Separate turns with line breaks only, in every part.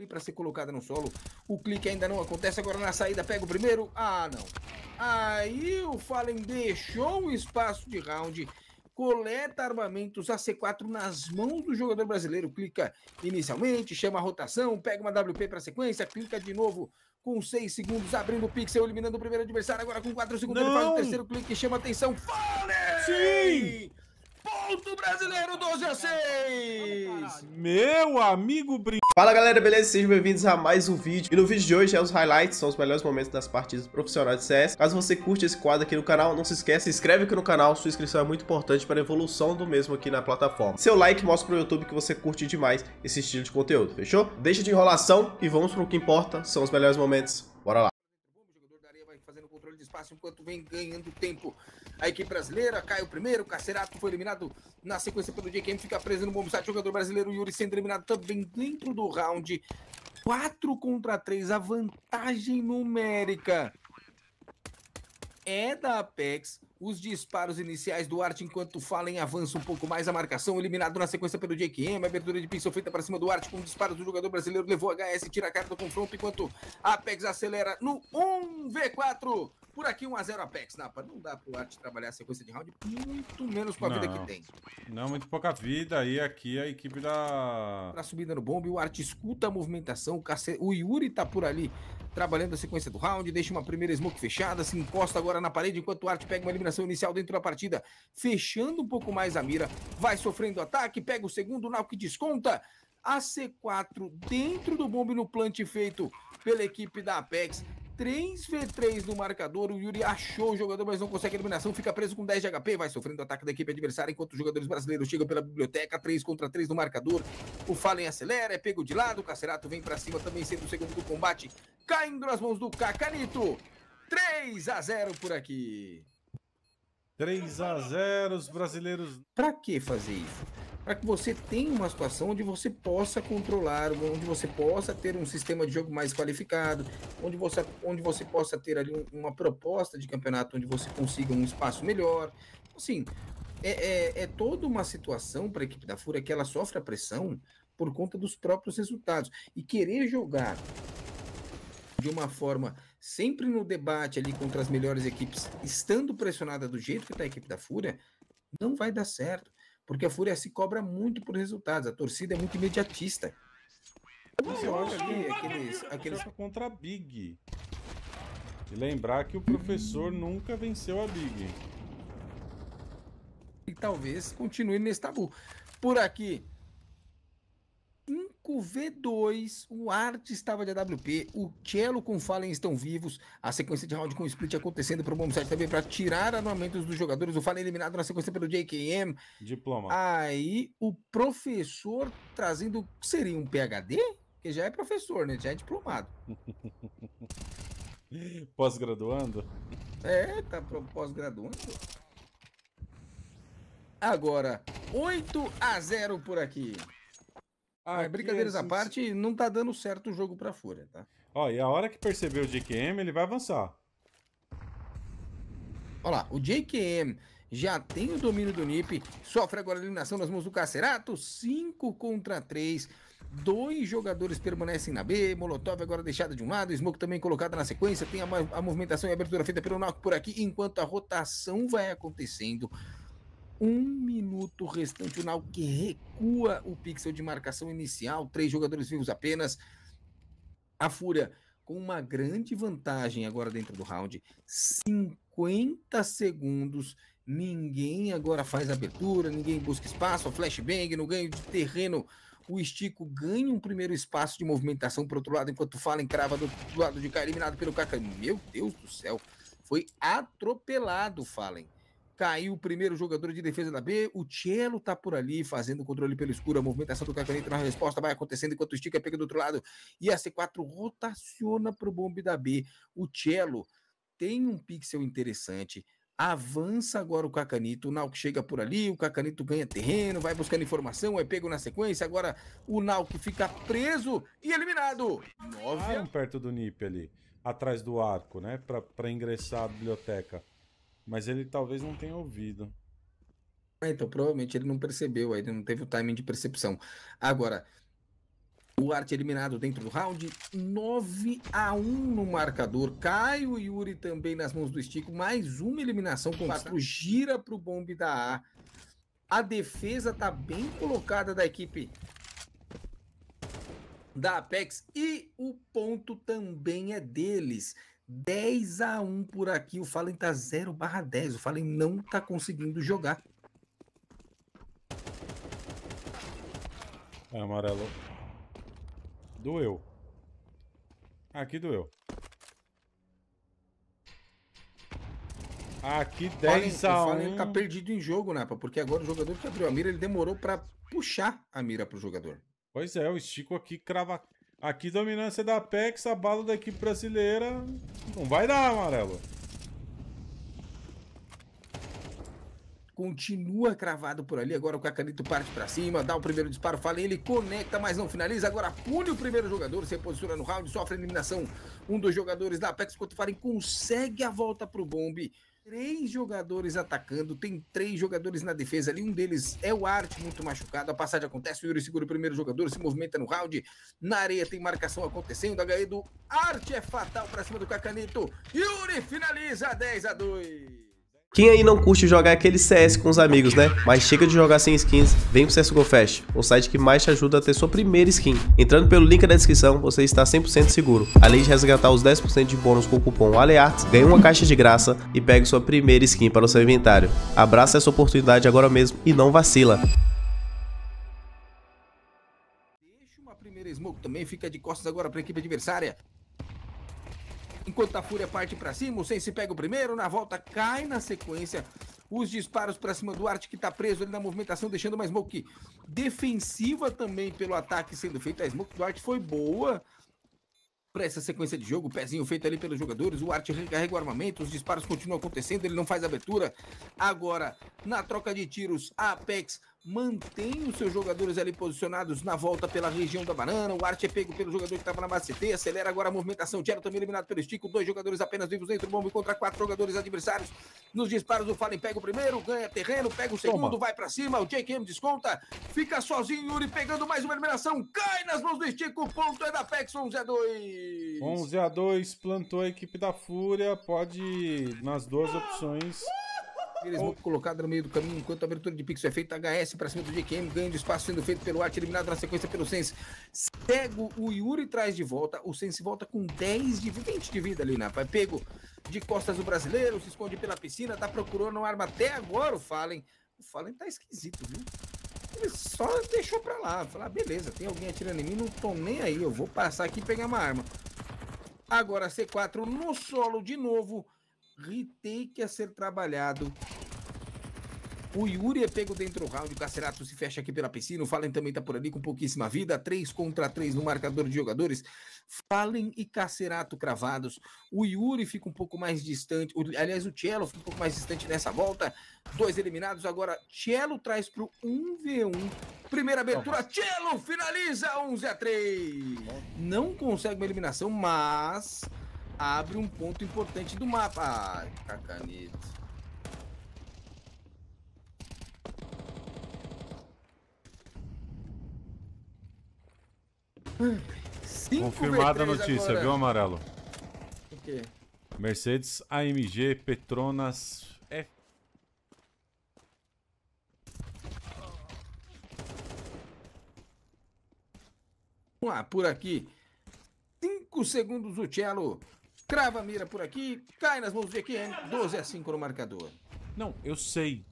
ali para ser colocada no solo. O clique ainda não acontece, agora na saída pega o primeiro. Ah, não. Aí o Fallen deixou o espaço de round coleta armamentos AC4 nas mãos do jogador brasileiro. Clica inicialmente, chama a rotação, pega uma WP para sequência, clica de novo com 6 segundos, abrindo o pixel, eliminando o primeiro adversário. Agora com 4 segundos, Não. ele faz o terceiro clique, chama atenção. Fallen!
Sim!
Ponto brasileiro 12 a 6.
Meu amigo brin...
Fala galera, beleza? Sejam bem-vindos a mais um vídeo. E no vídeo de hoje é os highlights, são os melhores momentos das partidas profissionais de CS. Caso você curte esse quadro aqui no canal, não se esqueça, se inscreve aqui no canal, sua inscrição é muito importante para a evolução do mesmo aqui na plataforma. Seu like mostra pro YouTube que você curte demais esse estilo de conteúdo, fechou? Deixa de enrolação e vamos pro que importa, são os melhores momentos. Bora lá
espaço enquanto vem ganhando tempo. A equipe brasileira cai o primeiro, o Cacerato foi eliminado na sequência pelo JKM, fica preso no bomb site. Jogador brasileiro Yuri sendo eliminado também dentro do round. 4 contra 3, a vantagem numérica é da Apex. Os disparos iniciais do Art enquanto Fallen avança um pouco mais a marcação, eliminado na sequência pelo JQM, abertura de pixel feita para cima do Art com disparos do jogador brasileiro, levou HS, tira a cara do confronto enquanto Apex acelera no 1v4. Por aqui 1x0 Apex, Napa. Não dá pro Art trabalhar a sequência de round, muito menos com a não, vida que tem.
Não, muito pouca vida. E aqui a equipe da.
Pra subida no bombe, o Art escuta a movimentação. O, Cace... o Yuri tá por ali trabalhando a sequência do round, deixa uma primeira smoke fechada, se encosta agora na parede enquanto o Art pega uma eliminação inicial dentro da partida, fechando um pouco mais a mira, vai sofrendo ataque, pega o segundo, o Nauk desconta, a C4 dentro do bombe no plant feito pela equipe da Apex, 3v3 no marcador. O Yuri achou o jogador, mas não consegue a eliminação. Fica preso com 10 de HP. Vai sofrendo ataque da equipe adversária enquanto os jogadores brasileiros chegam pela biblioteca. 3 contra 3 no marcador. O Fallen acelera, é pego de lado. O Cacerato vem para cima também, sendo o segundo do combate. Caindo nas mãos do Cacanito. 3 a 0 por aqui.
3 a 0 os brasileiros.
Pra que fazer isso? Para que você tenha uma situação onde você possa controlar, onde você possa ter um sistema de jogo mais qualificado, onde você, onde você possa ter ali uma proposta de campeonato onde você consiga um espaço melhor. Assim, é, é, é toda uma situação para a equipe da Fúria que ela sofre a pressão por conta dos próprios resultados. E querer jogar de uma forma sempre no debate ali contra as melhores equipes, estando pressionada do jeito que está a equipe da Fúria, não vai dar certo porque a Fúria se cobra muito por resultados, a torcida é muito imediatista.
Você olha ali aqueles, aqueles... contra a Big. E lembrar que o professor nunca venceu a Big.
E talvez continue nesse tabu. Por aqui, 5v2, o Art estava de AWP, o Cello com Fallen estão vivos, a sequência de round com split acontecendo para o Bombsite também para tirar armamentos dos jogadores, o Fallen eliminado na sequência pelo JKM.
Diploma.
Aí o professor trazendo, seria um PHD? Que já é professor, né? Já é diplomado.
Pós-graduando?
É, tá pós-graduando. Agora, 8 a 0 por aqui. Ah, brincadeiras à parte, não tá dando certo o jogo pra Fúria, tá?
Ó, e a hora que perceber o JQM, ele vai avançar.
Olha lá, o JQM já tem o domínio do NIP, sofre agora a eliminação nas mãos do Cacerato, 5 contra 3. Dois jogadores permanecem na B, Molotov agora deixada de um lado, Smoke também colocada na sequência, tem a, a movimentação e abertura feita pelo Knock por aqui, enquanto a rotação vai acontecendo um minuto restante. O Nauk recua o pixel de marcação inicial, três jogadores vivos apenas. A Fúria com uma grande vantagem agora dentro do round. 50 segundos. Ninguém agora faz abertura, ninguém busca espaço. Flashbang no ganho de terreno. O Estico ganha um primeiro espaço de movimentação para outro lado, enquanto fala crava do, do lado de cá, eliminado pelo Kaká. Meu Deus do céu, foi atropelado, Fallen. Caiu o primeiro jogador de defesa da B. O Cello tá por ali fazendo o controle pelo escuro. A movimentação do Cacanito na resposta vai acontecendo enquanto o Stick é pega do outro lado. E a C4 rotaciona pro bombe da B. O Cello tem um pixel interessante. Avança agora o Cacanito. O Nauk chega por ali. O Cacanito ganha terreno. Vai buscando informação. É pego na sequência. Agora o Nauk fica preso e eliminado.
Nove. perto do Nip ali. Atrás do arco, né? Para ingressar a biblioteca. Mas ele talvez não tenha ouvido.
É, então, provavelmente ele não percebeu, ele não teve o timing de percepção. Agora, O Arte eliminado dentro do round, 9 a 1 no marcador. Cai o Yuri também nas mãos do Estico. Mais uma eliminação. Com o gira para o bombe da A. A defesa tá bem colocada da equipe da Apex e o ponto também é deles. 10 a 1 por aqui. O Fallen tá 0 barra 10. O Fallen não tá conseguindo jogar.
É, amarelo. Doeu. Aqui doeu. Aqui 10 Fallen, a 1. O Fallen
tá perdido em jogo, Napa, porque agora o jogador que abriu a mira, ele demorou para puxar a mira pro jogador.
Pois é, o Estico aqui crava Aqui dominância da Apex, a bala da equipe brasileira não vai dar, amarelo.
Continua cravado por ali, agora o Cacanito parte para cima, dá o primeiro disparo, fala ele conecta, mas não finaliza, agora pune o primeiro jogador, se posiciona no round, sofre eliminação, um dos jogadores da Apex, Fallen consegue a volta pro bombe, três jogadores atacando, tem três jogadores na defesa ali, um deles é o Art, muito machucado, a passagem acontece, o Yuri segura o primeiro jogador, se movimenta no round, na areia tem marcação acontecendo, HE do Art é fatal pra cima do Cacanito, Yuri finaliza 10 a 2
quem aí não curte jogar aquele CS com os amigos, né? Mas chega de jogar sem skins, vem pro CSGO Fest, o site que mais te ajuda a ter sua primeira skin. Entrando pelo link da descrição, você está 100% seguro. Além de resgatar os 10% de bônus com o cupom ALEARTS, ganhe uma caixa de graça e pegue sua primeira skin para o seu inventário. Abraça essa oportunidade agora mesmo e não vacila.
Deixa uma primeira smoke também, fica de costas agora para a equipe adversária. Enquanto a Fúria parte para cima, o Sense pega o primeiro, na volta cai na sequência. Os disparos para cima do Arte que tá preso ali na movimentação, deixando uma smoke defensiva também pelo ataque sendo feito. A smoke do Arte foi boa, para essa sequência de jogo, pezinho feito ali pelos jogadores, o Arte recarrega o armamento, os disparos continuam acontecendo, ele não faz abertura. Agora, na troca de tiros, a Apex mantém os seus jogadores ali posicionados na volta pela região da banana. O Arte é pego pelo jogador que estava na base CT, acelera agora a movimentação. Tchelo também eliminado pelo Estico, dois jogadores apenas vivos dentro do bombe contra quatro jogadores adversários. Nos disparos, o Fallen pega o primeiro, ganha terreno, pega o segundo, Toma. vai para cima. O JKM desconta, fica sozinho. Yuri pegando mais uma eliminação, cai nas mãos do Estico. O ponto é da Apex 11 a 2.
11 a 2, plantou a equipe da Fúria. Pode nas duas opções.
Aquele colocado no meio do caminho enquanto a abertura de pixel é feita. HS para cima do GQM, ganho de espaço sendo feito pelo Arte, eliminado na sequência pelo Sense. Cego, o Yuri traz de volta. O Sense volta com 10 de 20 de vida ali, né? Pego de costas do brasileiro, se esconde pela piscina, tá procurando arma até agora o Fallen. O Fallen tá esquisito, viu? Ele só deixou pra lá. Falar, ah, beleza, tem alguém atirando em mim, não tô nem aí. Eu vou passar aqui e pegar uma arma. Agora C4 no solo de novo retake a ser trabalhado. O Yuri é pego dentro do round, o Cacerato se fecha aqui pela piscina, o Fallen também tá por ali com pouquíssima vida, 3 contra 3 no marcador de jogadores, Fallen e Cacerato cravados, o Yuri fica um pouco mais distante, o, aliás o Cello fica um pouco mais distante nessa volta, dois eliminados, agora Cello traz pro 1v1, primeira abertura, Cello finaliza 11 a 3 não consegue uma eliminação, mas abre um ponto importante do mapa. Ai, cacanito.
Confirmada a notícia, agora. viu, Amarelo? O quê? Mercedes AMG Petronas F.
Lá, por aqui. 5 segundos o Cello Crava a mira por aqui, cai nas mãos do EQM, 12 a 5 no marcador.
Não, eu sei.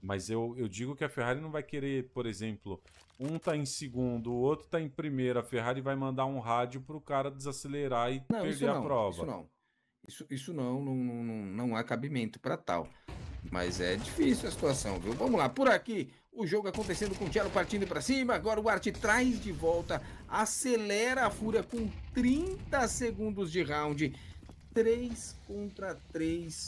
Mas eu, eu digo que a Ferrari não vai querer, por exemplo, um tá em segundo, o outro tá em primeiro. A Ferrari vai mandar um rádio pro cara desacelerar e não, perder não, a prova.
Isso não. Isso, isso não, não, não, não há cabimento para tal. Mas é difícil a situação, viu? Vamos lá, por aqui, o jogo acontecendo com o Thiago partindo para cima. Agora o Art traz de volta, acelera a fúria com 30 segundos de round 3 contra 3.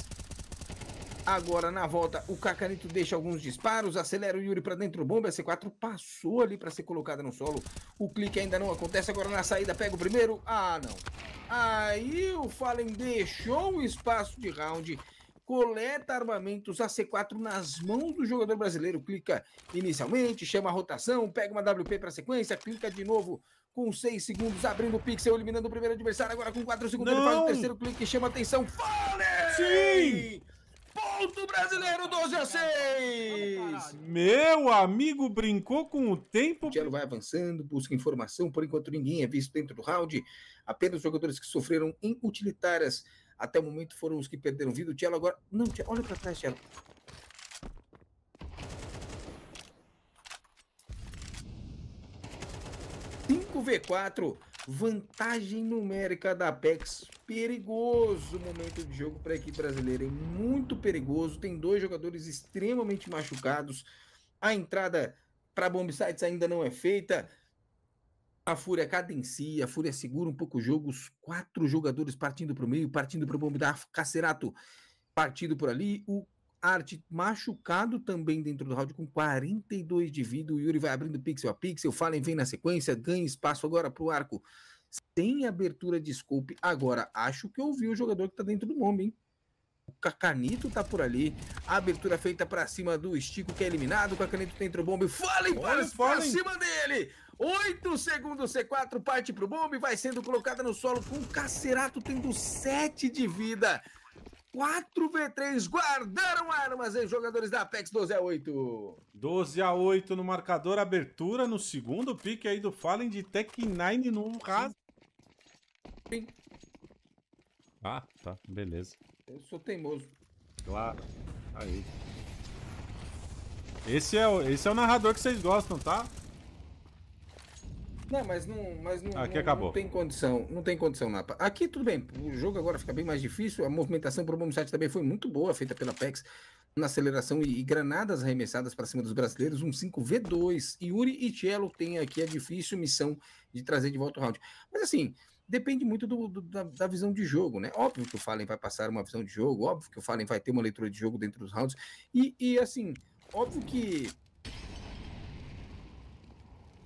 Agora na volta, o Cacanito deixa alguns disparos, acelera o Yuri para dentro do bomba. A C4 passou ali para ser colocada no solo. O clique ainda não acontece. Agora na saída, pega o primeiro. Ah, não. Aí o Fallen deixou o espaço de round coleta armamentos AC4 nas mãos do jogador brasileiro. Clica inicialmente, chama a rotação, pega uma WP para sequência, clica de novo com 6 segundos, abrindo o pixel, eliminando o primeiro adversário. Agora com 4 segundos, Não. ele faz o terceiro clique, chama atenção. Fale!
Sim!
Ponto brasileiro 12 a 6!
Meu amigo brincou com o tempo.
O vai avançando, busca informação, por enquanto ninguém é visto dentro do round. Apenas jogadores que sofreram inutilitárias até o momento foram os que perderam vida. O Cello agora. Não, Cello, olha para trás, Cello. 5v4, vantagem numérica da Apex. Perigoso momento de jogo para a equipe brasileira, hein? muito perigoso. Tem dois jogadores extremamente machucados. A entrada para bomb sites ainda não é feita. A Fúria cadencia, a Fúria segura um pouco o jogo. Os quatro jogadores partindo para o meio, partindo para o bomb da Cacerato, partindo por ali. O Arte machucado também dentro do round com 42 de vida. O Yuri vai abrindo pixel a pixel. Fallen vem na sequência, ganha espaço agora para o arco. Sem abertura de scope. Agora, acho que eu vi o jogador que está dentro do bombe, hein? O Cacanito tá por ali. A abertura feita para cima do Estico, que é eliminado. O Cacanito dentro do bombe. Fallen para, para cima dele. 8 segundos, C4 parte pro bombe. Vai sendo colocada no solo com o Cacerato tendo 7 de vida. 4v3 guardaram armas em jogadores da Apex 12 a 8.
12 a 8 no marcador, abertura no segundo pique aí do Fallen de Tech 9 no caso. Ah, tá, beleza.
Eu sou teimoso.
Claro. Aí. Esse é, o, esse é o narrador que vocês gostam, tá?
Não, mas não, mas não,
Aqui
não,
acabou.
não tem condição, não tem condição Napa. Aqui tudo bem, o jogo agora fica bem mais difícil, a movimentação para o bom site também foi muito boa, feita pela PEX na aceleração e, e granadas arremessadas para cima dos brasileiros, um 5v2. Yuri e Cello têm aqui a difícil missão de trazer de volta o round. Mas assim, depende muito do, do, da, da, visão de jogo, né? Óbvio que o Fallen vai passar uma visão de jogo, óbvio que o Fallen vai ter uma leitura de jogo dentro dos rounds, e, e assim, óbvio que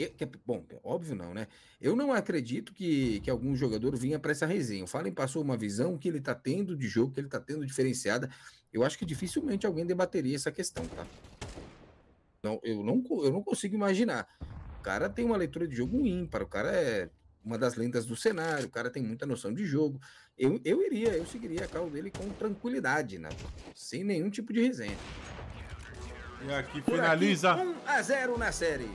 que, bom, óbvio não, né? Eu não acredito que, que algum jogador vinha para essa resenha. O Fallen passou uma visão que ele está tendo de jogo, que ele está tendo diferenciada. Eu acho que dificilmente alguém debateria essa questão, tá? Não, eu, não, eu não consigo imaginar. O cara tem uma leitura de jogo ímpar, o cara é uma das lendas do cenário, o cara tem muita noção de jogo. Eu, eu iria, eu seguiria a causa dele com tranquilidade, né? sem nenhum tipo de resenha.
E aqui Por finaliza. Aqui,
1 a 0 na série.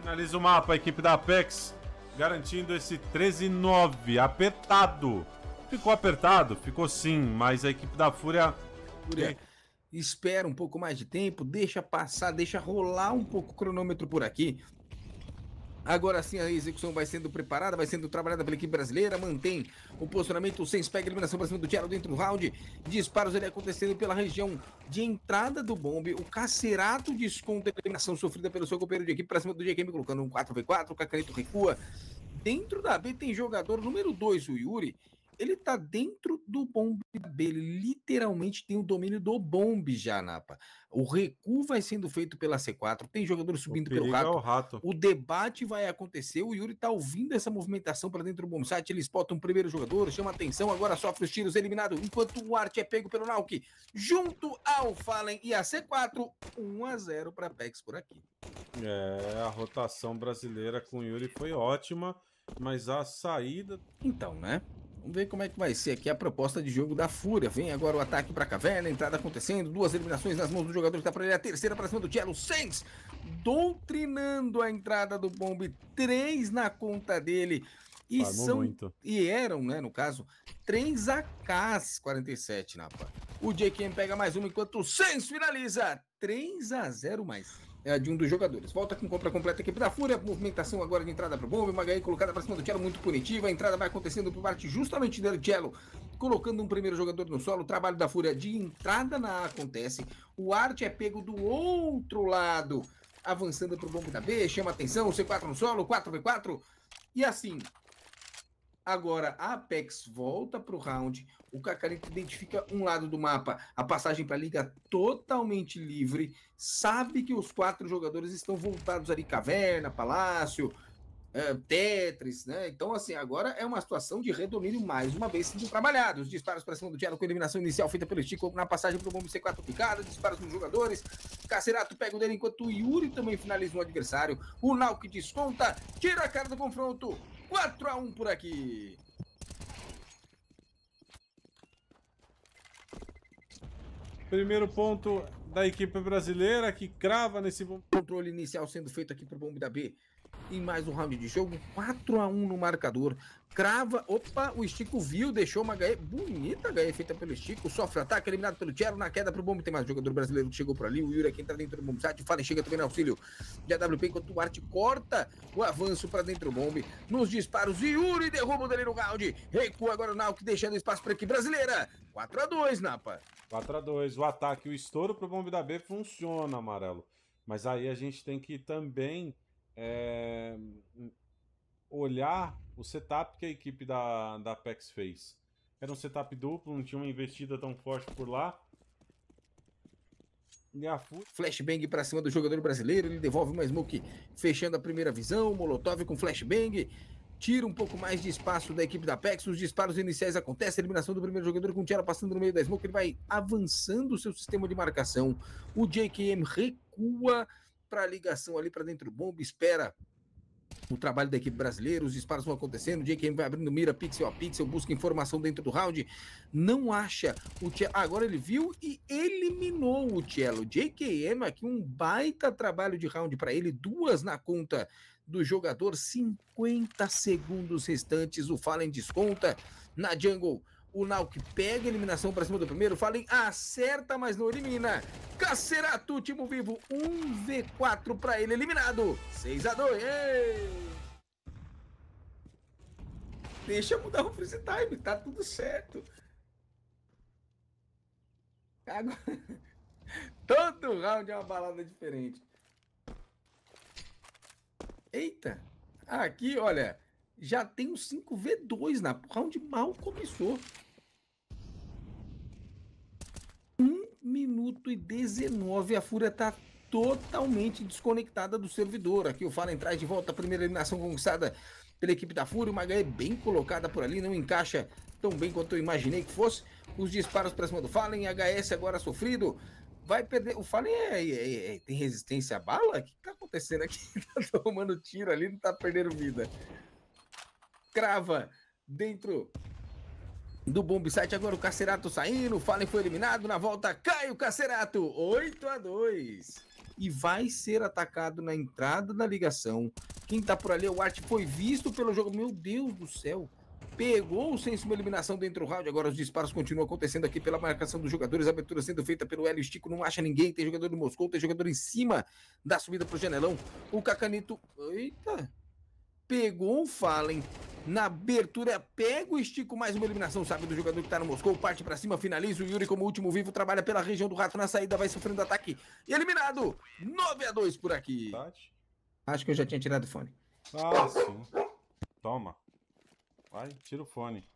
Finaliza o mapa, a equipe da Apex garantindo esse 13-9. Apertado. Ficou apertado? Ficou sim, mas a equipe da Fúria.
Fúria espera um pouco mais de tempo, deixa passar, deixa rolar um pouco o cronômetro por aqui. Agora sim a execução vai sendo preparada, vai sendo trabalhada pela equipe brasileira, mantém o posicionamento sem spec, eliminação para cima do Thiago dentro do round, disparos ali acontecendo pela região de entrada do bombe, o Cacerato desconta a eliminação sofrida pelo seu companheiro de equipe para cima do GKM, colocando um 4v4, o Cacanito recua. Dentro da B tem jogador número 2, o Yuri, ele tá dentro do bombe dele, literalmente tem o domínio do bombe já, Napa. O recuo vai sendo feito pela C4, tem jogadores subindo pelo rato. É
o rato.
O debate vai acontecer, o Yuri tá ouvindo essa movimentação para dentro do bomb site, ele spota um primeiro jogador, chama atenção, agora sofre os tiros eliminado, enquanto o Art é pego pelo Nauk, junto ao Fallen e a C4, 1 a 0 para Pex por aqui.
É, a rotação brasileira com o Yuri foi ótima, mas a saída...
Então, né? Vamos ver como é que vai ser aqui a proposta de jogo da Fúria. Vem agora o ataque para a caverna, entrada acontecendo, duas eliminações nas mãos do jogador que está para ele, a terceira para cima do Cello Sainz, doutrinando a entrada do bombe, três na conta dele. E são muito. e eram, né, no caso, três AKs 47 Napa. O JKM pega mais uma enquanto o Sainz finaliza 3 a 0 mais é, de um dos jogadores. Volta com compra completa equipe da Fúria. Movimentação agora de entrada para o bombe. Magaí colocada para cima do Cello, muito punitiva. A entrada vai acontecendo por parte justamente dele, Cello, colocando um primeiro jogador no solo. O trabalho da Fúria de entrada na acontece. O Arte é pego do outro lado, avançando para o bombe da B. Chama atenção. C4 no solo, 4v4. E assim, Agora, a Apex volta para o round. O Kakariko identifica um lado do mapa, a passagem para a liga totalmente livre. Sabe que os quatro jogadores estão voltados ali, caverna, palácio, é, Tetris, né? Então, assim, agora é uma situação de redomínio mais uma vez sendo trabalhado. Os disparos para cima do Diallo com eliminação inicial feita pelo Stico na passagem para o bombe C4 picada, disparos nos jogadores. Cacerato pega o dele enquanto o Yuri também finaliza o adversário. O Nauk desconta, tira a cara do confronto. 4 a 1 por aqui.
Primeiro ponto da equipe brasileira que crava nesse
controle inicial sendo feito aqui para o bombe da B em mais um round de jogo, 4 a 1 no marcador. Crava, opa, o Estico viu, deixou uma HE bonita, HE feita pelo Estico, sofre ataque, eliminado pelo Tchelo, na queda pro bombe, tem mais jogador brasileiro que chegou por ali, o Yuri aqui entra dentro do bombe site, Fallen chega também no auxílio de AWP, enquanto o Art corta o avanço para dentro do bombe, nos disparos, Yuri derruba o dele no round, recua agora o Nauk, deixando espaço para equipe brasileira, 4 a 2 Napa.
4 a 2 o ataque, o estouro pro bombe da B funciona, Amarelo, mas aí a gente tem que também é, olhar o setup que a equipe da, da Apex fez. Era um setup duplo, não tinha uma investida tão forte por lá.
E a Flashbang para cima do jogador brasileiro, ele devolve uma smoke fechando a primeira visão, Molotov com flashbang, tira um pouco mais de espaço da equipe da Apex, os disparos iniciais acontecem, a eliminação do primeiro jogador com o Tiara passando no meio da smoke, ele vai avançando o seu sistema de marcação, o JKM recua, para a ligação ali para dentro. Do bomba, espera o trabalho da equipe brasileira, os disparos vão acontecendo, o JKM vai abrindo mira pixel a pixel, busca informação dentro do round, não acha o Cello, agora ele viu e eliminou o Cello, JKM aqui um baita trabalho de round para ele, duas na conta do jogador, 50 segundos restantes, o Fallen desconta na jungle, o Nauk pega a eliminação para cima do primeiro. Fallen acerta, mas não elimina. Cacerato, último vivo. 1v4 para ele eliminado. 6 a 2 Ei! Deixa eu mudar o freeze time. Tá tudo certo. Agora... Todo round é uma balada diferente. Eita. Aqui, olha já tem um 5v2 na round mal começou. 1 minuto e 19, a Fúria tá totalmente desconectada do servidor. Aqui o Fallen traz de volta a primeira eliminação conquistada pela equipe da Fúria. Uma HE bem colocada por ali, não encaixa tão bem quanto eu imaginei que fosse. Os disparos para cima do Fallen, HS agora sofrido. Vai perder. O Fallen é, é, é, tem resistência à bala? O que tá acontecendo aqui? tá tomando tiro ali, não tá perdendo vida crava dentro do bomb site. Agora o Cacerato saindo, o Fallen foi eliminado, na volta cai o Cacerato, 8 a 2 e vai ser atacado na entrada da ligação. Quem tá por ali, o Art foi visto pelo jogo, meu Deus do céu. Pegou sem uma eliminação dentro do round. Agora os disparos continuam acontecendo aqui pela marcação dos jogadores. A abertura sendo feita pelo Hélio Estico. Não acha ninguém. Tem jogador do Moscou. Tem jogador em cima da subida pro janelão. O Cacanito. Eita! Pegou o Fallen na abertura, pega o estico, mais uma eliminação, sabe, do jogador que tá no Moscou, parte para cima, finaliza, o Yuri como último vivo, trabalha pela região do rato na saída, vai sofrendo ataque, e eliminado, 9 a 2 por aqui. Acho que eu já tinha tirado o fone.
Ah, sim. Toma. Vai, tira o fone.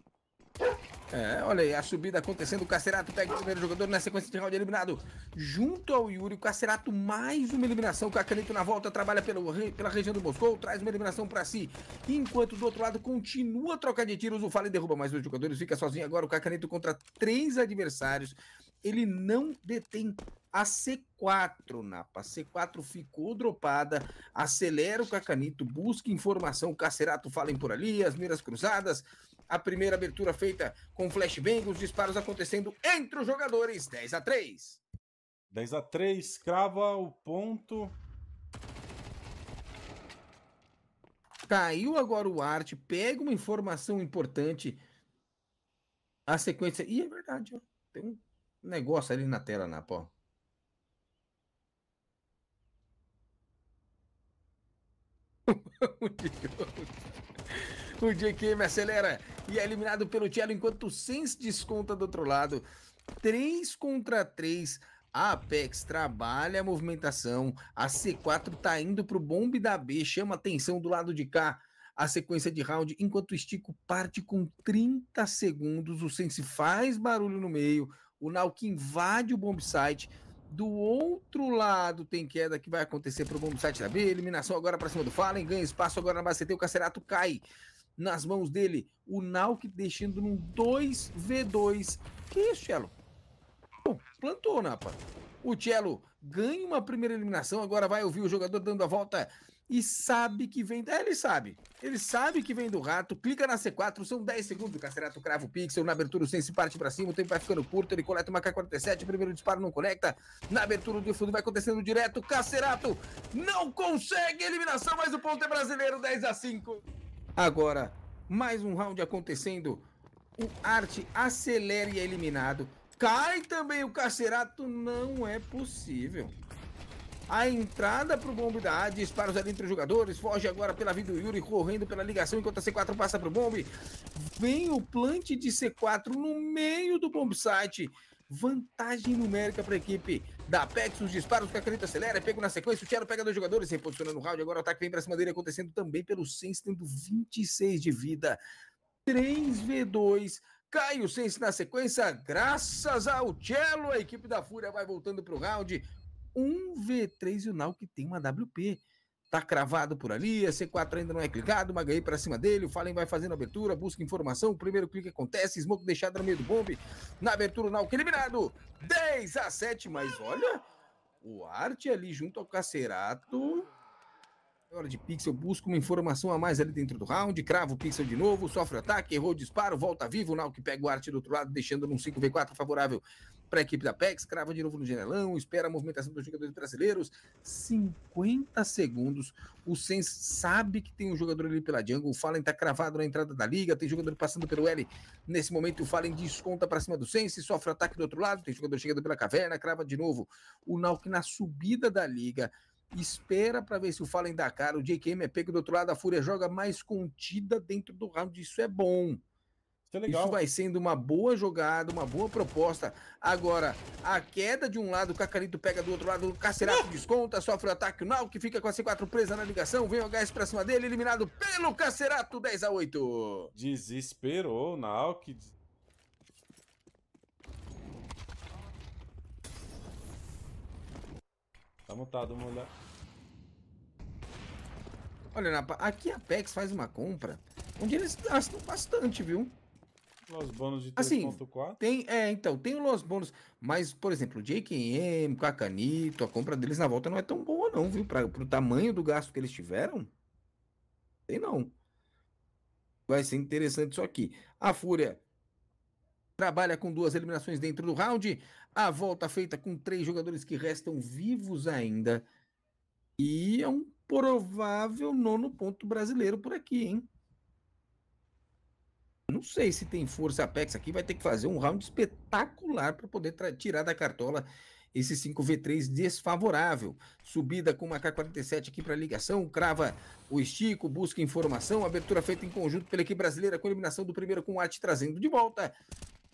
É, olha aí, a subida acontecendo, o Cacerato pega o primeiro jogador na sequência de round eliminado. Junto ao Yuri, o Cacerato mais uma eliminação, o Cacanito na volta, trabalha pelo, pela região do Moscou, traz uma eliminação para si. Enquanto do outro lado continua a troca de tiros, o Fallen derruba mais dois jogadores, fica sozinho agora, o Cacanito contra três adversários. Ele não detém a C4, Napa. A C4 ficou dropada, acelera o Cacanito, busca informação, o Cacerato Fallen por ali, as miras cruzadas, a primeira abertura feita com flashbang, os disparos acontecendo entre os jogadores. 10 a 3.
10 a 3, crava o ponto.
Caiu agora o arte, pega uma informação importante. A sequência. Ih, é verdade, ó. Tem um negócio ali na tela, Napa, o JKM acelera e é eliminado pelo Cello, enquanto o Sens desconta do outro lado. 3 contra 3. A Apex trabalha a movimentação. A C4 tá indo pro bombe da B, chama atenção do lado de cá. A sequência de round, enquanto o Estico parte com 30 segundos, o Sense faz barulho no meio, o Nauk invade o bomb site, Do outro lado tem queda que vai acontecer pro bombo site da B. Eliminação agora para cima do Fallen. Ganha espaço agora na base CT. O Cacerato cai nas mãos dele. O Nauk deixando num 2v2. Que isso? Pô, plantou, Napa. O Cello ganha uma primeira eliminação. Agora vai ouvir o jogador dando a volta e sabe que vem. É, ele sabe. Ele sabe que vem do rato. Clica na C4, são 10 segundos. O Cacerato crava o pixel. Na abertura, o Sense parte pra cima. O tempo vai ficando curto. Ele coleta uma K47. Primeiro disparo não conecta. Na abertura do fundo vai acontecendo direto. Cacerato não consegue eliminação, mas o ponto é brasileiro 10 a 5. Agora, mais um round acontecendo. O Arte acelera e é eliminado. Cai também o Cacerato. Não é possível. A entrada pro bombe da A, disparos ali entre os jogadores, foge agora pela vida do Yuri, correndo pela ligação, enquanto a C4 passa pro bombe. Vem o plant de C4 no meio do bomb site. Vantagem numérica para a equipe da Apex. Os disparos que a caneta acelera, pego na sequência. O Tchelo pega dois jogadores, reposicionando no round. Agora o ataque vem para cima dele, acontecendo também pelo Sense, tendo 26 de vida. 3v2. Cai o Sense na sequência, graças ao Cello. A equipe da Fúria vai voltando para o round um V3 e o Nauk tem uma WP. Tá cravado por ali, a C4 ainda não é clicado, Magaí para cima dele, o Fallen vai fazendo abertura, busca informação, o primeiro clique acontece, Smoke deixado no meio do bombe, na abertura o Nauk eliminado, 10 a 7, mas olha, o Arte ali junto ao Cacerato, hora de pixel, busca uma informação a mais ali dentro do round, crava o pixel de novo, sofre ataque, errou o disparo, volta vivo, o Nauk pega o Arte do outro lado, deixando num 5v4 favorável para a equipe da PEX, crava de novo no janelão, espera a movimentação dos jogadores brasileiros. 50 segundos. O Sens sabe que tem um jogador ali pela jungle. O Fallen tá cravado na entrada da liga. Tem jogador passando pelo L. Nesse momento, o Fallen desconta para cima do Sense, sofre ataque do outro lado. Tem jogador chegando pela caverna, crava de novo. O Nauk na subida da liga espera para ver se o Fallen dá cara. O JKM é pego do outro lado, a Fúria joga mais contida dentro do round. Isso é bom. Isso, é Isso vai sendo uma boa jogada, uma boa proposta. Agora, a queda de um lado, o Cacarito pega do outro lado, o Cacerato desconta, sofre o ataque, o Nau que fica com a C4 presa na ligação, vem o HS pra cima dele, eliminado pelo Cacerato, 10 a 8
Desesperou o Nau que... Tá mutado, mulher.
Olha, aqui a Apex faz uma compra onde eles gastam bastante, viu?
Los bônus de 3.4?
Assim, tem, é, então, tem o Los bônus, mas, por exemplo, o JKM, Cacanito, a compra deles na volta não é tão boa não, viu? Para o tamanho do gasto que eles tiveram, tem não. Vai ser interessante isso aqui. A Fúria trabalha com duas eliminações dentro do round, a volta feita com três jogadores que restam vivos ainda, e é um provável nono ponto brasileiro por aqui, hein? Não sei se tem força Apex aqui, vai ter que fazer um round espetacular para poder tirar da cartola esse 5v3 desfavorável. Subida com uma K47 aqui para ligação, crava o estico, busca informação, abertura feita em conjunto pela equipe brasileira com eliminação do primeiro com o Arte trazendo de volta.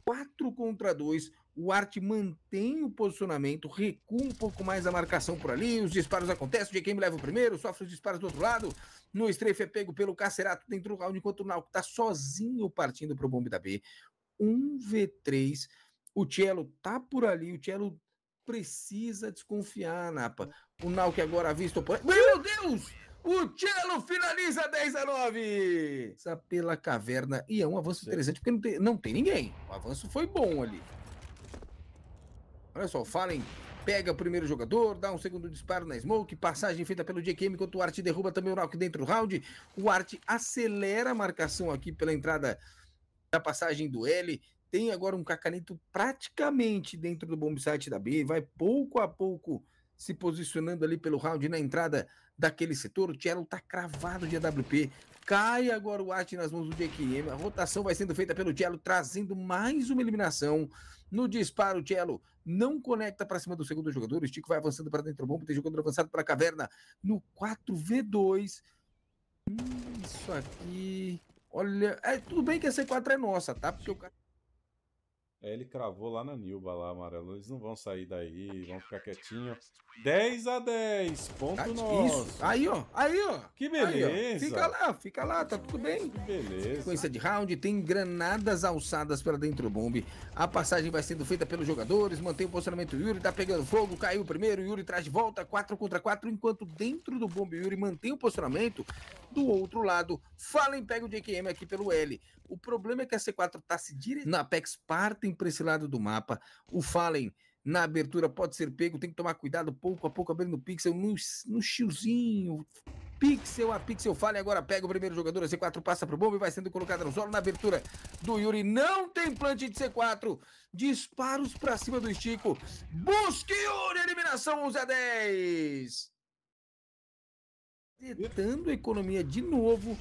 4 contra 2, o Arte mantém o posicionamento, recua um pouco mais a marcação por ali, os disparos acontecem, o JKM leva o primeiro, sofre os disparos do outro lado, no strafe é pego pelo Cacerato dentro do round, enquanto o Nauco tá sozinho partindo pro bombe da B. 1v3, o Cello tá por ali, o Cello precisa desconfiar, Napa. O Nauco agora visto... Meu Deus! O Cello finaliza 10 a 9! Essa pela caverna. E é um avanço Sim. interessante, porque não tem, não tem ninguém. O avanço foi bom ali. Olha só, Fallen pega o primeiro jogador, dá um segundo disparo na smoke, passagem feita pelo JKM, enquanto o Art derruba também o Nauk dentro do round. O Art acelera a marcação aqui pela entrada da passagem do L. Tem agora um Cacanito praticamente dentro do bomb site da B, vai pouco a pouco se posicionando ali pelo round na entrada daquele setor. O Cello tá cravado de AWP. Cai agora o Art nas mãos do JKM. A rotação vai sendo feita pelo Cello, trazendo mais uma eliminação. No disparo, o Cello não conecta para cima do segundo jogador. O Stico vai avançando para dentro do bombo. Tem jogador avançado para a caverna no 4v2. Hum, isso aqui. Olha, é, tudo bem que a C4 é nossa, tá? Porque o cara.
É, ele cravou lá na Nilba, lá, amarelo. Eles não vão sair daí, vão ficar quietinho. 10 a 10, ponto ah, nosso. Isso.
Aí, ó, aí, ó.
Que beleza. Aí,
ó. Fica lá, fica lá, tá tudo bem.
Que beleza.
Sequência de round, tem granadas alçadas para dentro do bombe. A passagem vai sendo feita pelos jogadores, mantém o posicionamento. O Yuri tá pegando fogo, caiu primeiro, Yuri traz de volta, 4 contra 4, enquanto dentro do bombe Yuri mantém o posicionamento. Do outro lado, Fallen pega o JKM aqui pelo L. O problema é que a C4 tá se direto na Apex partem para esse lado do mapa. O Fallen na abertura pode ser pego, tem que tomar cuidado pouco a pouco abrindo o pixel no, no chiozinho. Pixel a pixel Fallen agora pega o primeiro jogador, a C4 passa pro bomba e vai sendo colocado no solo na abertura do Yuri. Não tem plant de C4. Disparos para cima do Estico. Busque Yuri, eliminação 11 a 10. Tentando economia de novo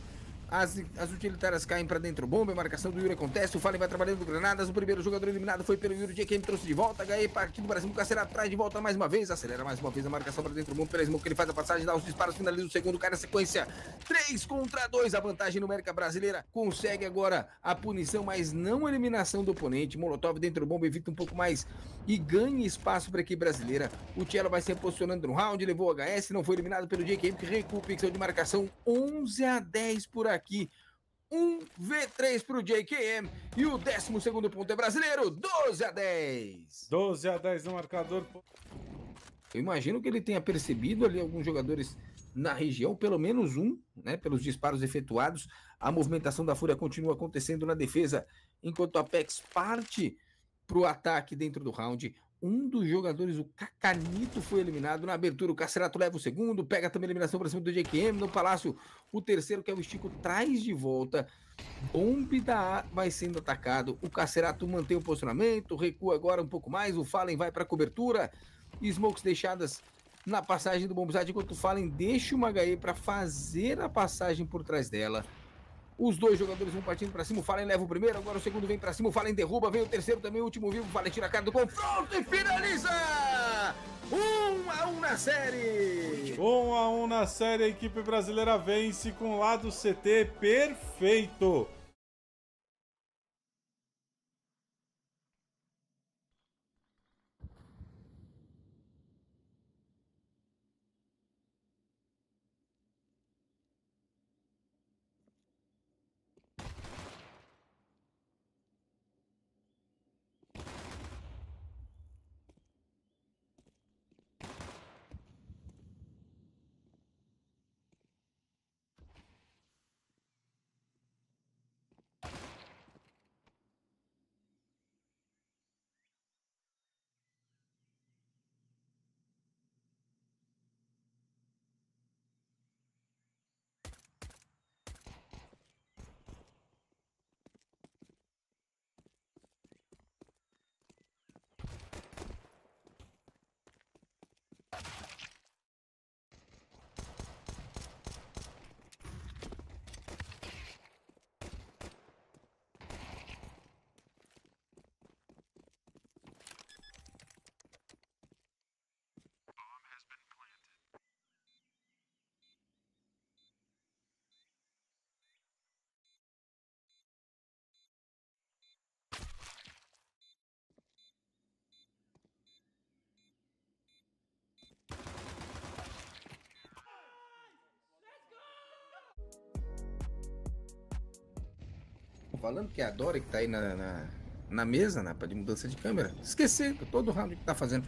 as, as utilitárias caem para dentro. Bomba, marcação do Yuri acontece. O Fallen vai trabalhando granadas. O primeiro jogador eliminado foi pelo Yuri. JKM trouxe de volta. HE partindo para cima. O Cacera atrás de volta mais uma vez. Acelera mais uma vez a marcação para dentro. Bomba pela Smoke. Ele faz a passagem, dá os disparos, finaliza o segundo. Cara, sequência 3 contra 2. A vantagem numérica brasileira consegue agora a punição, mas não a eliminação do oponente. Molotov dentro do bomba evita um pouco mais e ganha espaço para a equipe brasileira. O Cello vai se posicionando no round. Levou o HS. Não foi eliminado pelo JKM que recua o pixel de marcação 11 a 10 por aqui aqui. Um V3 para o JKM e o 12 segundo ponto é brasileiro, 12 a 10.
12 a 10 no marcador.
Eu imagino que ele tenha percebido ali alguns jogadores na região, pelo menos um, né, pelos disparos efetuados. A movimentação da Fúria continua acontecendo na defesa, enquanto a Apex parte para o ataque dentro do round. Um dos jogadores, o Cacanito, foi eliminado. Na abertura, o Cacerato leva o segundo, pega também a eliminação para cima do JQM. No Palácio, o terceiro, que é o Estico, traz de volta. Bombe da A vai sendo atacado. O Cacerato mantém o posicionamento, recua agora um pouco mais. O Fallen vai para a cobertura. Smokes deixadas na passagem do Bombzade, enquanto o Fallen deixa uma HE para fazer a passagem por trás dela. Os dois jogadores vão partindo para cima. O Fallen leva o primeiro, agora o segundo vem para cima. O Fallen derruba, vem o terceiro também, o último vivo. O Fallen tira a cara do confronto e finaliza! Um a um na série!
Um a um na série, a equipe brasileira vence com lado CT perfeito.
Falando que é a Dora que tá aí na, na, na mesa, né, de mudança de câmera. Esquecer todo o round que tá fazendo.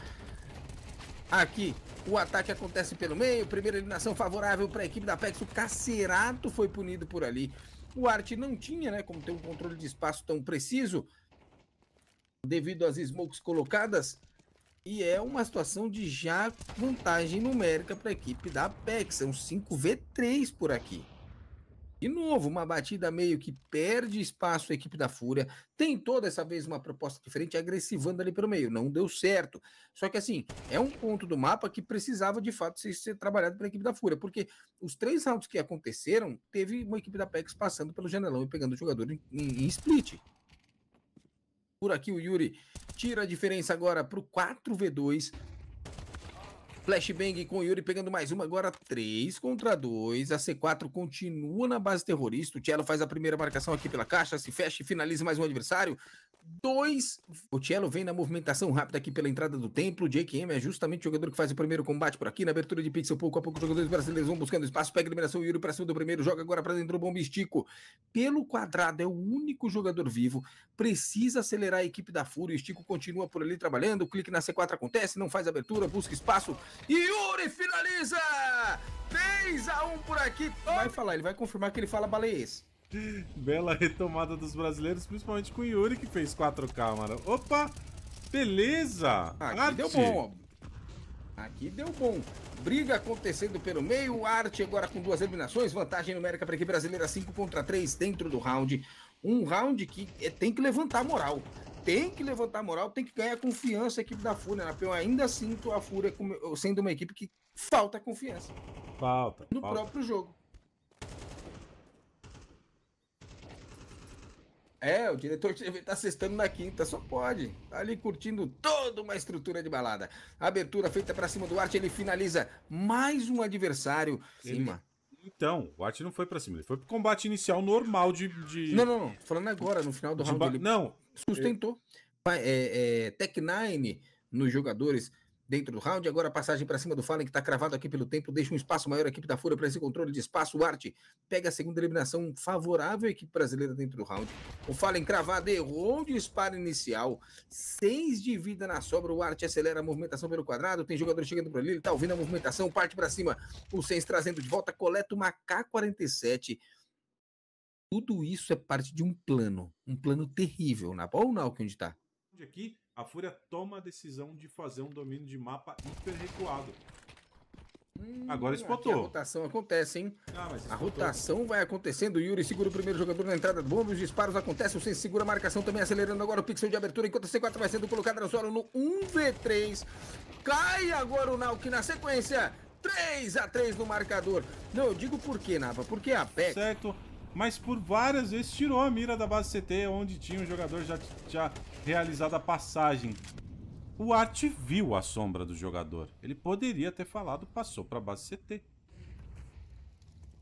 Aqui, o ataque acontece pelo meio, primeira eliminação favorável para a equipe da Apex. O Cacerato foi punido por ali. O Art não tinha, né, como ter um controle de espaço tão preciso, devido às smokes colocadas. E é uma situação de já vantagem numérica para a equipe da Apex. São 5v3 por aqui. De novo, uma batida meio que perde espaço a equipe da Fúria. Tentou dessa vez uma proposta diferente, agressivando ali pelo meio. Não deu certo. Só que assim, é um ponto do mapa que precisava de fato ser, ser trabalhado pela equipe da Fúria. Porque os três rounds que aconteceram, teve uma equipe da PEX passando pelo janelão e pegando o jogador em, em, em split. Por aqui o Yuri tira a diferença agora para o 4v2. Flashbang com Yuri pegando mais uma, agora 3 contra 2. A C4 continua na base terrorista. O Cello faz a primeira marcação aqui pela caixa, se fecha e finaliza mais um adversário. 2. O Cielo vem na movimentação rápida aqui pela entrada do templo. O Jake M é justamente o jogador que faz o primeiro combate por aqui. Na abertura de pixel, pouco a pouco, os jogadores brasileiros vão buscando espaço. Pega a eliminação. Yuri pra cima do primeiro. Joga agora pra dentro do bomba estico. Pelo quadrado, é o único jogador vivo. Precisa acelerar a equipe da Fúria. O Estico continua por ali trabalhando. O clique na C4 acontece. Não faz abertura. Busca espaço. E Yuri finaliza! 3 a 1 por aqui. Vai falar, ele vai confirmar que ele fala baleiês.
Bela retomada dos brasileiros, principalmente com o Yuri, que fez 4K, mano. Opa! Beleza!
Aqui Arte. deu bom, ó. Aqui deu bom. Briga acontecendo pelo meio. Arte agora com duas eliminações. Vantagem numérica para a equipe brasileira, 5 contra 3 dentro do round. Um round que é, tem que levantar a moral. Tem que levantar a moral, tem que ganhar confiança a equipe da Fúria. Né? Eu ainda sinto a Fúria sendo uma equipe que falta confiança.
Falta.
No
falta.
próprio jogo. É, o diretor de TV tá sextando na quinta, só pode. Tá ali curtindo toda uma estrutura de balada. Abertura feita para cima do Arte, ele finaliza mais um adversário. Cima.
Então, o Arte não foi para cima, ele foi pro combate inicial normal de. de...
Não, não, não. Falando agora, no final do round,
ba...
ele
não.
Sustentou. É, é, Tech 9 nos jogadores dentro do round. Agora a passagem para cima do Fallen, que está cravado aqui pelo tempo, deixa um espaço maior a equipe da Fúria para esse controle de espaço. O Arte pega a segunda eliminação favorável à equipe brasileira dentro do round. O Fallen cravado errou o disparo inicial. Seis de vida na sobra. O Arte acelera a movimentação pelo quadrado. Tem jogador chegando por ali. Ele está ouvindo a movimentação. Parte para cima. O Sens trazendo de volta. Coleta uma K-47. Tudo isso é parte de um plano. Um plano terrível. Na bola ou não, que onde está?
Aqui a Fúria toma a decisão de fazer um domínio de mapa hiper recuado. Hum, Agora espotou.
A rotação acontece, hein? Ah, a rotação vai acontecendo. O Yuri segura o primeiro jogador na entrada do. Os disparos acontecem. O Sense segura a marcação também, acelerando agora o pixel de abertura. Enquanto a C4 vai sendo colocada no solo no 1v3. Cai agora o Nauk na sequência. 3 a 3 no marcador. Não, eu digo por quê, Napa? Porque a PEC.
Certo mas por várias vezes tirou a mira da base CT, onde tinha um jogador já, já realizado a passagem. O Art viu a sombra do jogador. Ele poderia ter falado, passou para a base CT.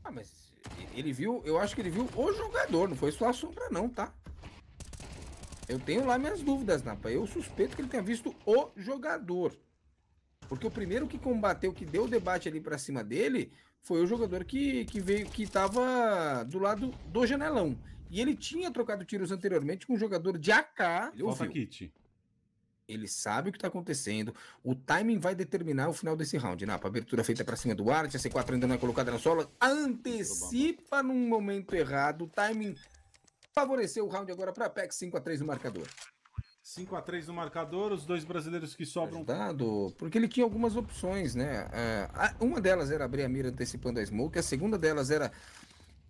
Ah, mas ele viu, eu acho que ele viu o jogador, não foi só a sombra não, tá? Eu tenho lá minhas dúvidas, Napa. Eu suspeito que ele tenha visto o jogador. Porque o primeiro que combateu, que deu o debate ali para cima dele, foi o jogador que, que veio, que estava do lado do janelão. E ele tinha trocado tiros anteriormente com um jogador de AK.
Ele kit.
Ele sabe o que está acontecendo. O timing vai determinar o final desse round. Na né? abertura feita para cima do Arte, a C4 ainda não é colocada na sola. Antecipa num momento errado. O timing favoreceu o round agora para a PEC 5 a 3 no marcador.
5 a 3 no marcador, os dois brasileiros que sobram.
Dado, porque ele tinha algumas opções, né? Uh, uma delas era abrir a mira antecipando a smoke, a segunda delas era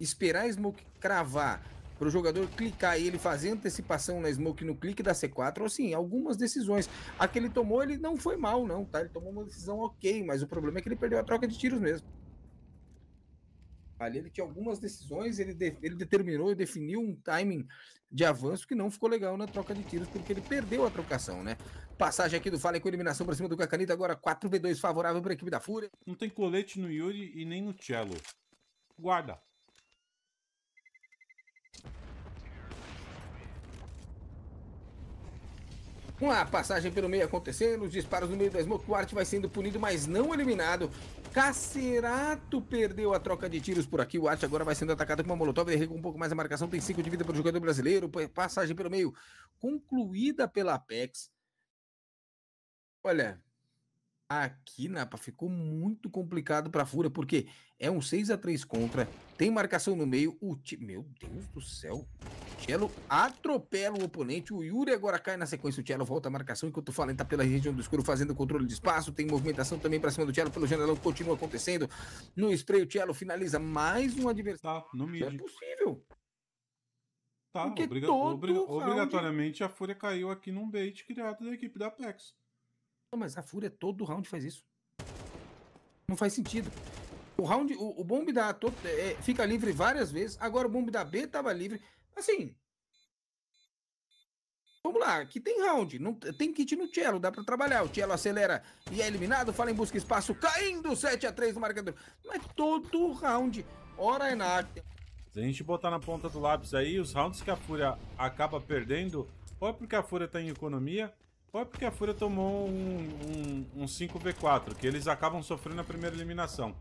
esperar a smoke cravar para o jogador clicar e ele fazer antecipação na smoke no clique da C4, assim, algumas decisões. A que ele tomou, ele não foi mal, não, tá? Ele tomou uma decisão ok, mas o problema é que ele perdeu a troca de tiros mesmo. Ali ele tinha algumas decisões, ele, de, ele determinou e definiu um timing de avanço que não ficou legal na troca de tiros, porque ele perdeu a trocação, né? Passagem aqui do Fallen com eliminação para cima do Cacanita, agora 4v2 favorável para a equipe da Fúria.
Não tem colete no Yuri e nem no Cello. Guarda.
Uma passagem pelo meio acontecendo, os disparos no meio da Smoke, o Art vai sendo punido, mas não eliminado. Cacerato perdeu a troca de tiros por aqui. O Art agora vai sendo atacado com uma Molotov. Ele um pouco mais a marcação. Tem 5 de vida para o jogador brasileiro. Passagem pelo meio concluída pela Apex. Olha, aqui, Napa, ficou muito complicado para a Fúria, porque é um 6 a 3 contra, tem marcação no meio. O Meu Deus do céu. Cello atropela o oponente. O Yuri agora cai na sequência. O Cello volta a marcação enquanto o Fallen tá pela região do escuro fazendo controle de espaço. Tem movimentação também para cima do Cello pelo janelão. Continua acontecendo. No spray, o Cello finaliza mais um adversário.
Tá, no mid.
Não é possível.
Tá, obriga obriga obrigatoriamente a Fúria caiu aqui num bait criado da equipe da Apex.
Mas a Fúria todo round faz isso. Não faz sentido. O round, o, o bomb da todo, é, fica livre várias vezes. Agora o bomb da B tava livre. Assim. Vamos lá, aqui tem round, não, tem kit no Cello, dá para trabalhar. O Cello acelera e é eliminado, fala em busca espaço, caindo 7 a 3 no marcador. Mas todo round, hora é nada.
Se a gente botar na ponta do lápis aí, os rounds que a Fúria acaba perdendo Ou é porque a Fúria tá em economia, é porque a Fúria tomou um, um, um 5v4, que eles acabam sofrendo na primeira eliminação.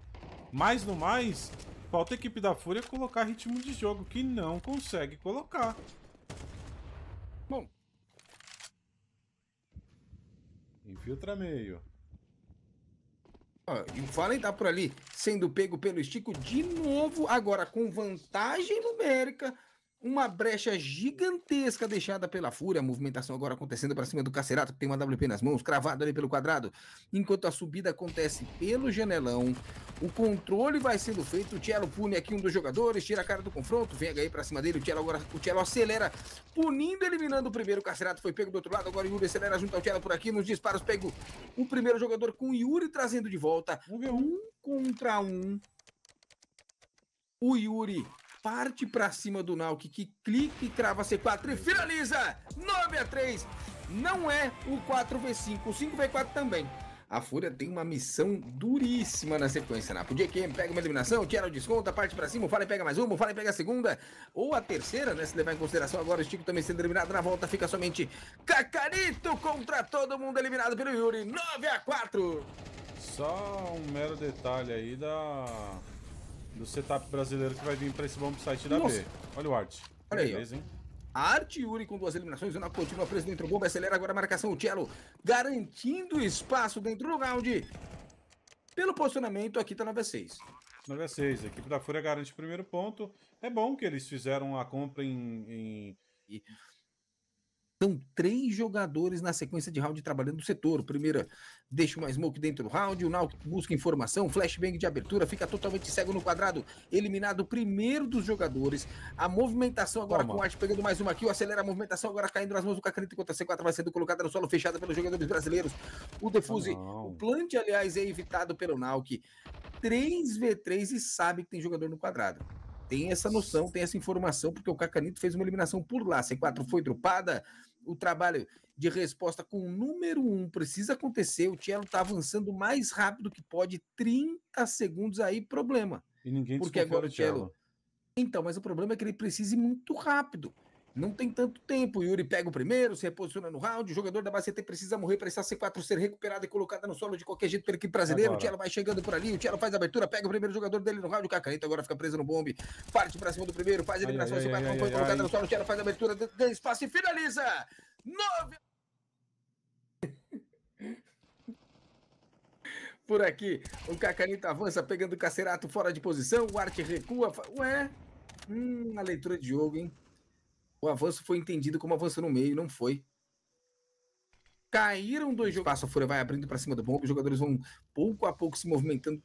Mas no mais, falta a equipe da Fúria colocar ritmo de jogo, que não consegue colocar.
Bom.
Infiltra meio.
E o Fallen tá por ali sendo pego pelo estico de novo, agora com vantagem numérica uma brecha gigantesca deixada pela Fúria, a movimentação agora acontecendo para cima do Cacerato, que tem uma WP nas mãos, cravado ali pelo quadrado, enquanto a subida acontece pelo janelão, o controle vai sendo feito, o Cello pune aqui um dos jogadores, tira a cara do confronto, vem aí para cima dele, o Cello agora, o Cello acelera, punindo, eliminando o primeiro, o Cacerato foi pego do outro lado, agora o Yuri acelera junto ao Cello por aqui, nos disparos pego o primeiro jogador com o Yuri trazendo de volta, um. contra um, o Yuri parte para cima do Nauk, que clica e crava C4 e finaliza 9 a 3 Não é o 4v5, o 5v4 também. A Fúria tem uma missão duríssima na sequência, né? O JQM pega uma eliminação, tira o desconto, parte pra cima, o Fallen pega mais uma, o Fallen pega a segunda, ou a terceira, né? Se levar em consideração agora o Chico também sendo eliminado na volta, fica somente Cacarito contra todo mundo eliminado pelo Yuri, 9 a 4
Só um mero detalhe aí da do setup brasileiro que vai vir para esse bomb site da Nossa. B. Olha o Art.
Olha Beleza, aí, hein? Arte Yuri com duas eliminações, o continua preso dentro do bomba, acelera agora a marcação, o Cello garantindo espaço dentro do round. Pelo posicionamento, aqui tá 9 a 6.
9 a 6, a equipe da Fúria garante o primeiro ponto. É bom que eles fizeram a compra em... em...
São três jogadores na sequência de round trabalhando no setor. O primeiro deixa uma smoke dentro do round, o Nauk busca informação, flashbang de abertura, fica totalmente cego no quadrado, eliminado o primeiro dos jogadores. A movimentação agora Toma. com o Art pegando mais uma kill, acelera a movimentação agora caindo nas mãos do Cacarita enquanto a C4 vai sendo colocada no solo fechada pelos jogadores brasileiros. O Defuse, oh, o plant, aliás, é evitado pelo Nauk. 3v3 e sabe que tem jogador no quadrado tem essa noção, tem essa informação, porque o Cacanito fez uma eliminação por lá. C4 foi dropada, o trabalho de resposta com o número um precisa acontecer. O Cielo está avançando mais rápido que pode, 30 segundos aí, problema.
E ninguém Porque agora o Cielo.
Então, mas o problema é que ele precisa ir muito rápido. Não tem tanto tempo. Yuri pega o primeiro, se reposiciona no round. O jogador da base precisa morrer para essa C4 ser recuperada e colocada no solo de qualquer jeito pela equipe brasileira. Agora. O Tielo vai chegando por ali. O Tielo faz a abertura, pega o primeiro jogador dele no round. O Cacaneta agora fica preso no bombe. Parte para cima do primeiro, faz a eliminação. A C4 não foi colocada no solo. O Tielo faz a abertura, ganha espaço e finaliza. Nove. Por aqui, o Cacanito avança pegando o Cacerato fora de posição. O Arte recua. Ué, hum, a leitura de jogo, hein? O avanço foi entendido como avanço no meio, não foi. Caíram dois jogadores. A Fúria vai abrindo para cima do bomb. Os jogadores vão pouco a pouco se movimentando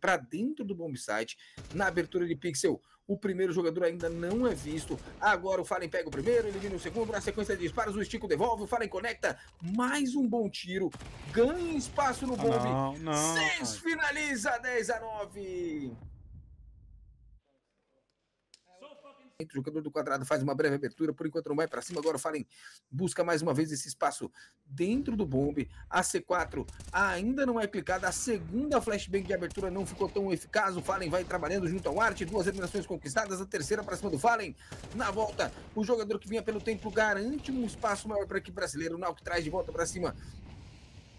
para dentro do bomb site. Na abertura de pixel, o primeiro jogador ainda não é visto. Agora o Fallen pega o primeiro, elimina o segundo. Na sequência de disparos, o Estico devolve. O Fallen conecta. Mais um bom tiro. Ganha espaço no bomb.
Não, não.
Seis finaliza 10 a 9. O jogador do quadrado faz uma breve abertura, por enquanto não vai para cima. Agora o Fallen busca mais uma vez esse espaço dentro do bombe. A C4 ainda não é clicada. A segunda flashbang de abertura não ficou tão eficaz. O Fallen vai trabalhando junto ao Arte. Duas eliminações conquistadas. A terceira para cima do Fallen. Na volta, o jogador que vinha pelo templo garante um espaço maior para a equipe brasileira. O Nauk traz de volta para cima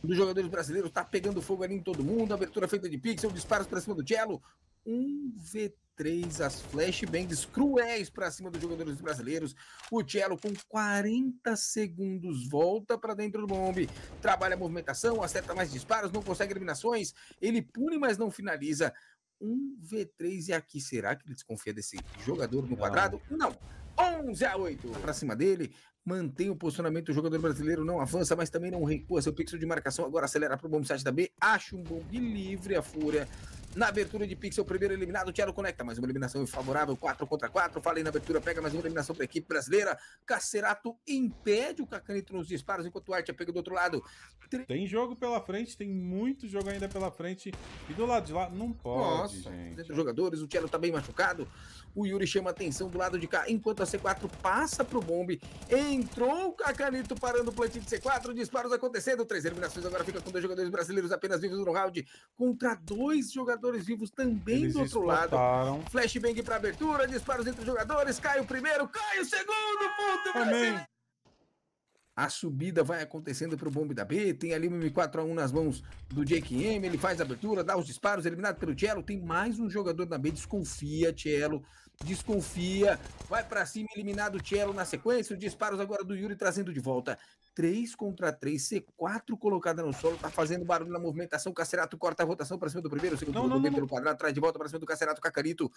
dos jogadores brasileiros. Tá pegando fogo ali em todo mundo. Abertura feita de pixel. Disparos para cima do Cello. Um VT três as flashbangs cruéis para cima dos jogadores brasileiros. O Cello com 40 segundos volta para dentro do bombe, trabalha a movimentação, acerta mais disparos, não consegue eliminações, ele pune, mas não finaliza. Um V3 e aqui será que ele desconfia desse jogador no não. quadrado? Não. 11 a 8 para cima dele, mantém o posicionamento do jogador brasileiro, não avança, mas também não recua seu pixel de marcação, agora acelera para o bombe site da B, acha um bombe livre, a Fúria na abertura de pixel, primeiro eliminado, o Thiago conecta, mais uma eliminação favorável, 4 contra 4. Falei na abertura, pega mais uma eliminação para a equipe brasileira. Cacerato impede o Cacanito nos disparos, enquanto o Arte pega do outro lado.
Tem jogo pela frente, tem muito jogo ainda pela frente. E do lado de lá, não pode, Nossa, gente.
jogadores, o Thiago tá bem machucado. O Yuri chama atenção do lado de cá, enquanto a C4 passa pro bombe. Entrou o Cacanito parando o plantio de C4, disparos acontecendo. Três eliminações, agora fica com dois jogadores brasileiros apenas vivos no round. Contra dois jogadores vivos também Eles do outro lado. Flashbang para abertura, disparos entre os jogadores. Cai o primeiro, cai o segundo, ponto
Amém.
A subida vai acontecendo para o bombe da B. Tem ali um M4A1 nas mãos do Jake M. Ele faz a abertura, dá os disparos, eliminado pelo Cello. Tem mais um jogador na B. Desconfia, Cello. Desconfia. Vai para cima, eliminado o Cello na sequência. Os disparos agora do Yuri trazendo de volta. 3 contra 3, C4 colocada no solo, tá fazendo barulho na movimentação. Cacerato corta a rotação para cima do primeiro, o segundo não, não, não, pelo quadrado, atrás de volta para cima do Cacerato Cacarito.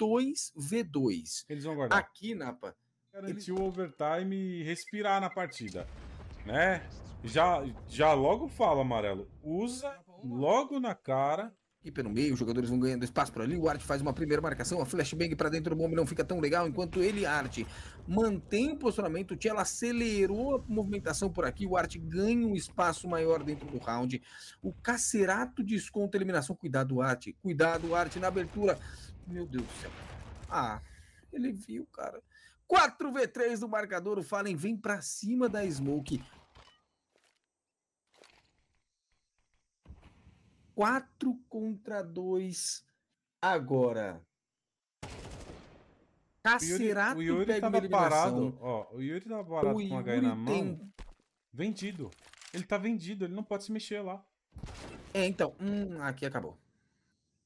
2v2.
Eles vão guardar.
Aqui, Napa,
garantir o overtime e respirar na partida, né? Já, já logo fala, Amarelo, usa logo na cara
e pelo meio, os jogadores vão ganhando espaço por ali. O Art faz uma primeira marcação, a flashbang para dentro do bombe não fica tão legal. Enquanto ele, Art, mantém o posicionamento. O Tchela acelerou a movimentação por aqui. O Art ganha um espaço maior dentro do round. O Cacerato desconta a eliminação. Cuidado, Art. Cuidado, Art, na abertura. Meu Deus do céu. Ah, ele viu, cara. 4v3 do marcador. O Fallen vem para cima da Smoke. 4 contra 2 agora.
Cacerato o Yuri, o Yuri pega tava parado, ó, o Yuri tava parado o com a H na mão. Tem... Vendido. Ele tá vendido, ele não pode se mexer lá.
É, então, hum, aqui acabou.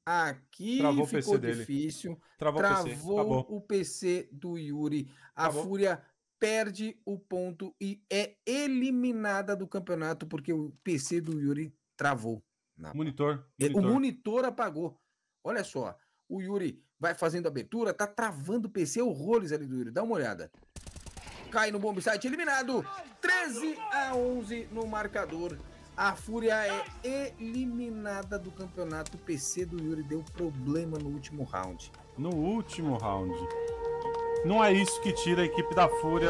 Aqui Travou ficou difícil. Travou, Travou o, PC. o PC do Yuri. A Acabou. Fúria perde o ponto e é eliminada do campeonato porque o PC do Yuri travou.
Monitor,
monitor. O monitor apagou. Olha só. O Yuri vai fazendo abertura, tá travando o PC horrores ali do Yuri. Dá uma olhada. Cai no bomb site eliminado. 13 a 11 no marcador. A Fúria é eliminada do campeonato. O PC do Yuri deu problema no último round.
No último round. Não é isso que tira a equipe da Fúria.